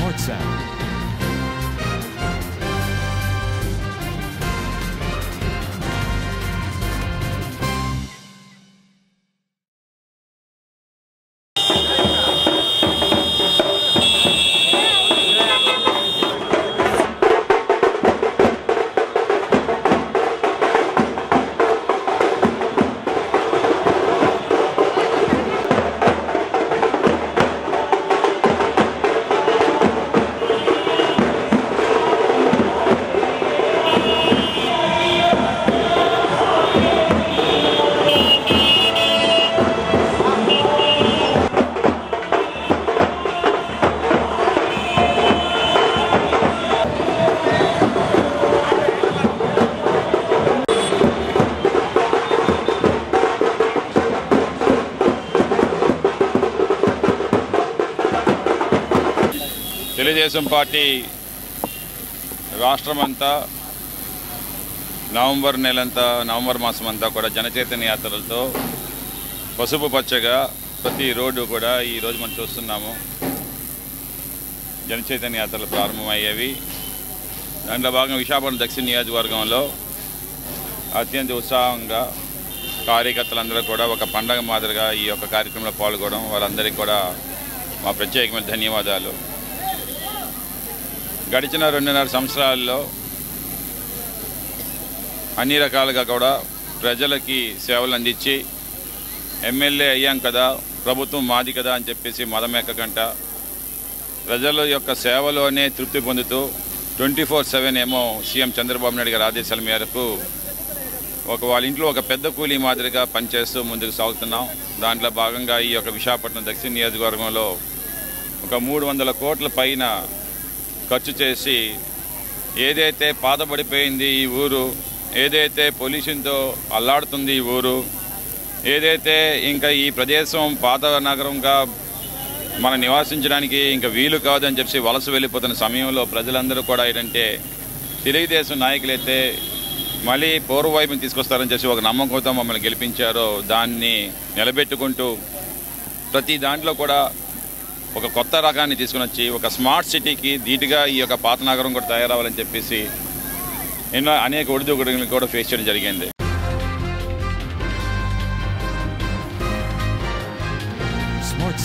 Smart Sound. Telugu Desam party రాష్ట్రమంతా November నెలంతా November మాసం అంతా కూడా జనచైతన్య యాత్రలతో పసుపు పచ్చగా ప్రతి రోడ్డు కూడా ఈరోజు మనం చూస్తున్నాము. జనచైతన్య యాత్రలు ప్రారంభమయ్యేవి. దాంట్లో భాగంగా విశాఖపట్నం దక్షిణ నియోజకవర్గంలో అత్యంత ఉత్సాహంగా కార్యకర్తలందరూ కూడా ఒక పండగ మాదిరిగా ఈ యొక్క కార్యక్రమంలో పాల్గొనడం వారందరికీ కూడా మా ప్రత్యేకమైన ధన్యవాదాలు. గడిచిన రెండున్నర సంవత్సరాల్లో అన్ని రకాలుగా కూడా ప్రజలకి సేవలు అందించి ఎమ్మెల్యే అయ్యాం కదా ప్రభుత్వం మాది కదా అని చెప్పేసి మదమెక్కకంట ప్రజల యొక్క సేవలోనే తృప్తి పొందుతూ ట్వంటీ ఫోర్ సెవెన్ ఏమో సీఎం చంద్రబాబు నాయుడు గారి ఆదేశాల మేరకు ఒక వాళ్ళ ఇంట్లో ఒక పెద్ద కూలీ మాదిరిగా పనిచేస్తూ ముందుకు సాగుతున్నాం. దాంట్లో భాగంగా ఈ యొక్క విశాఖపట్నం దక్షిణ నియోజకవర్గంలో ఒక మూడు వందల కోట్ల పైన ఖర్చు చేసి ఏదైతే పాతబడిపోయింది ఈ ఊరు ఏదైతే పొల్యూషన్తో అల్లాడుతుంది ఈ ఊరు ఏదైతే ఇంకా ఈ ప్రదేశం పాత నగరంగా మనం నివాసించడానికి ఇంకా వీలు కాదని చెప్పి వలస వెళ్ళిపోతున్న సమయంలో ప్రజలందరూ కూడా ఏంటంటే తెలుగుదేశం నాయకులైతే మళ్ళీ పూర్వవైపుని తీసుకొస్తారని చెప్పి ఒక నమ్మకంతో మమ్మల్ని గెలిపించారో దాన్ని నిలబెట్టుకుంటూ ప్రతి దాంట్లో కూడా ఒక కొత్త రకాన్ని తీసుకుని వచ్చి ఒక స్మార్ట్ సిటీకి ధీటుగా ఈ యొక్క పాత నగరం కూడా తయారవ్వాలని చెప్పేసి ఎన్నో అనేక ఒడిదుడుకులను కూడా ఫేస్ చేయడం జరిగింది. స్మార్ట్